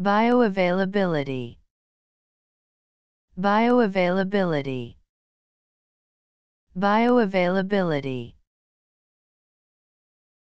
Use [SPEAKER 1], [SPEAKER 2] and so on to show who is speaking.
[SPEAKER 1] bioavailability. Bioavailability. Bioavailability.